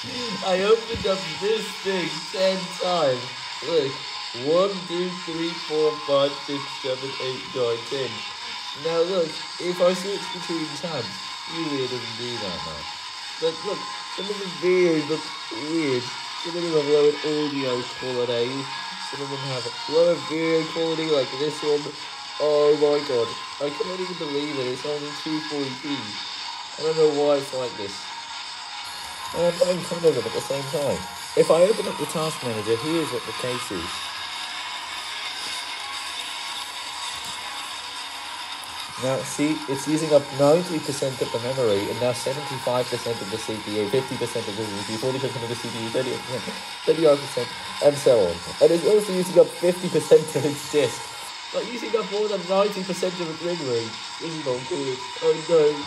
I opened up this thing ten times. Look, one, two, three, four, five, six, seven, eight, nine, ten. Now look, if I switch between tabs, usually it doesn't do that much. But look, some of the videos look weird. Some of them have lower audio quality. Some of them have lower video quality, like this one. Oh my god, I can't even believe it. It's only 240p. I don't know why it's like this. Playing kind of them at the same time. If I open up the task manager, here's what the case is. Now, see, it's using up 90% of the memory, and now 75% of the CPU, 50% of the CPU, 40% of the CPU, 30%, 35%, and so on. And it's also using up 50% of its disk. Like, using up more than 90% of its memory. This is not good. Oh no.